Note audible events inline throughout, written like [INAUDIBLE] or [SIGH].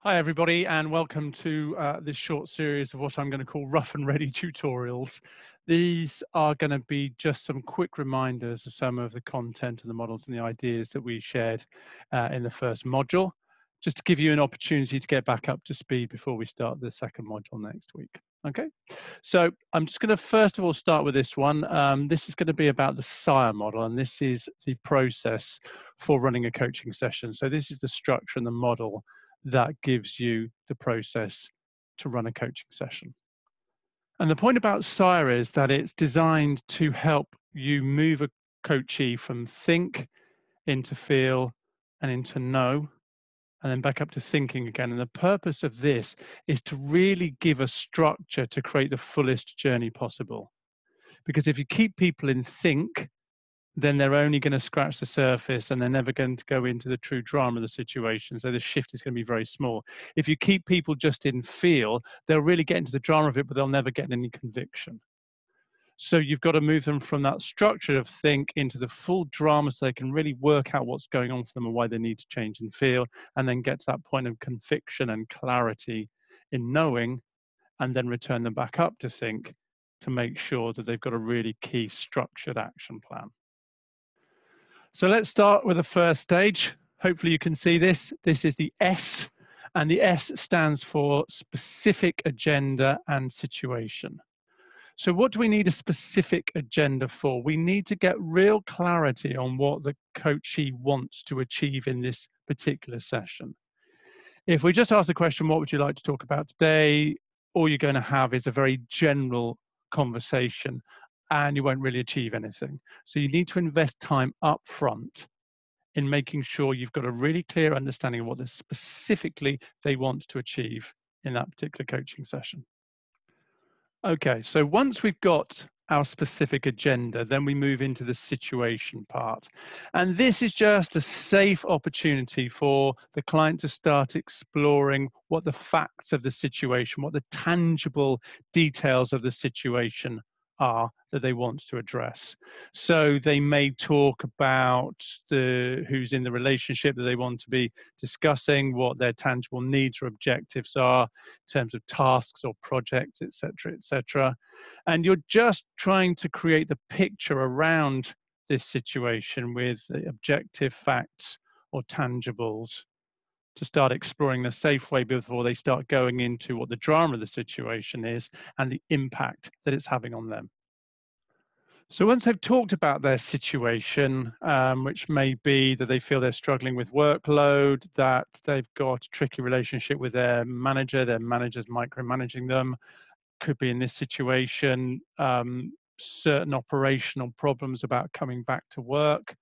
Hi everybody and welcome to uh, this short series of what I'm going to call rough and ready [LAUGHS] tutorials. These are going to be just some quick reminders of some of the content and the models and the ideas that we shared uh, in the first module, just to give you an opportunity to get back up to speed before we start the second module next week. Okay, so I'm just going to first of all start with this one. Um, this is going to be about the SIRE model, and this is the process for running a coaching session. So this is the structure and the model that gives you the process to run a coaching session. And the point about SIRE is that it's designed to help you move a coachee from think into feel and into know and then back up to thinking again. And the purpose of this is to really give a structure to create the fullest journey possible. Because if you keep people in think, then they're only going to scratch the surface and they're never going to go into the true drama of the situation. So the shift is going to be very small. If you keep people just in feel, they'll really get into the drama of it, but they'll never get any conviction. So you've got to move them from that structure of think into the full drama so they can really work out what's going on for them and why they need to change and feel, and then get to that point of conviction and clarity in knowing, and then return them back up to think to make sure that they've got a really key structured action plan. So let's start with the first stage. Hopefully you can see this. This is the S, and the S stands for specific agenda and situation. So what do we need a specific agenda for? We need to get real clarity on what the coachee wants to achieve in this particular session. If we just ask the question, what would you like to talk about today? All you're going to have is a very general conversation and you won't really achieve anything. So you need to invest time up front in making sure you've got a really clear understanding of what specifically they want to achieve in that particular coaching session. Okay, so once we've got our specific agenda, then we move into the situation part. And this is just a safe opportunity for the client to start exploring what the facts of the situation, what the tangible details of the situation are that they want to address. So they may talk about the who's in the relationship that they want to be discussing, what their tangible needs or objectives are in terms of tasks or projects, etc., etc. And you're just trying to create the picture around this situation with uh, objective facts or tangibles to start exploring the safe way before they start going into what the drama of the situation is and the impact that it's having on them. So once they've talked about their situation, um, which may be that they feel they're struggling with workload, that they've got a tricky relationship with their manager, their manager's micromanaging them, could be in this situation, um, certain operational problems about coming back to work.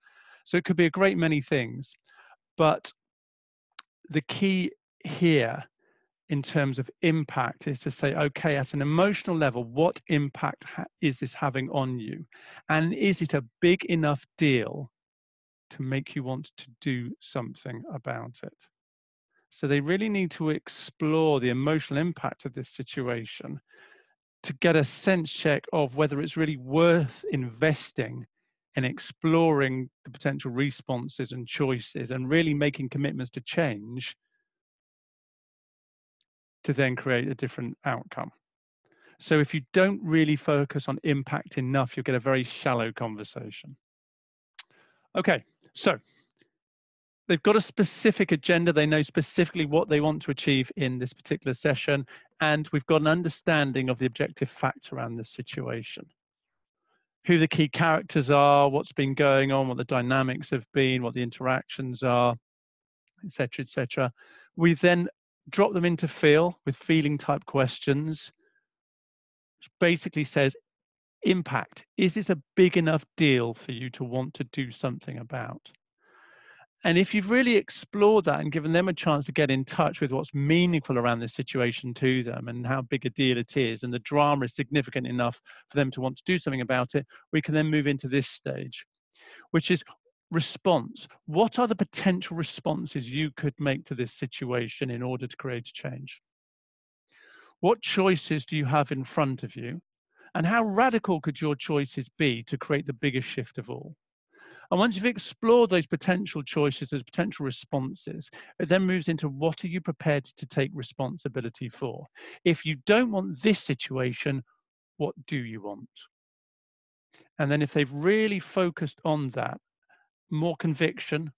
So it could be a great many things. But the key here in terms of impact is to say, okay, at an emotional level, what impact is this having on you? And is it a big enough deal to make you want to do something about it? So they really need to explore the emotional impact of this situation to get a sense check of whether it's really worth investing in exploring the potential responses and choices and really making commitments to change to then create a different outcome. So if you don't really focus on impact enough, you'll get a very shallow conversation. Okay, so they've got a specific agenda. They know specifically what they want to achieve in this particular session. And we've got an understanding of the objective facts around the situation. Who the key characters are, what's been going on, what the dynamics have been, what the interactions are, etc., etc. We then drop them into feel with feeling type questions, which basically says, impact. Is this a big enough deal for you to want to do something about? And if you've really explored that and given them a chance to get in touch with what's meaningful around this situation to them and how big a deal it is, and the drama is significant enough for them to want to do something about it, we can then move into this stage, which is response. What are the potential responses you could make to this situation in order to create change? What choices do you have in front of you? And how radical could your choices be to create the biggest shift of all? And once you've explored those potential choices, those potential responses, it then moves into what are you prepared to take responsibility for? If you don't want this situation, what do you want? And then if they've really focused on that, more conviction,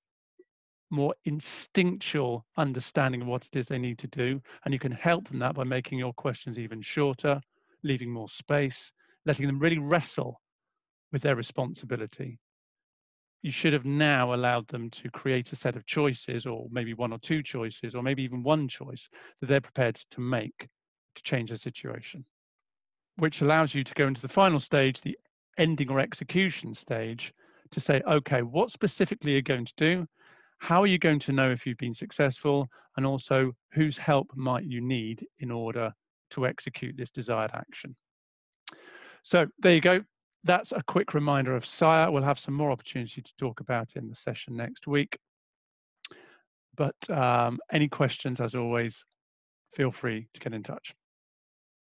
more instinctual understanding of what it is they need to do. And you can help them that by making your questions even shorter, leaving more space, letting them really wrestle with their responsibility. You should have now allowed them to create a set of choices, or maybe one or two choices, or maybe even one choice that they're prepared to make to change the situation, which allows you to go into the final stage, the ending or execution stage, to say, okay, what specifically are you going to do? How are you going to know if you've been successful? And also, whose help might you need in order to execute this desired action? So there you go. That's a quick reminder of SIRE. We'll have some more opportunity to talk about in the session next week. But um, any questions, as always, feel free to get in touch.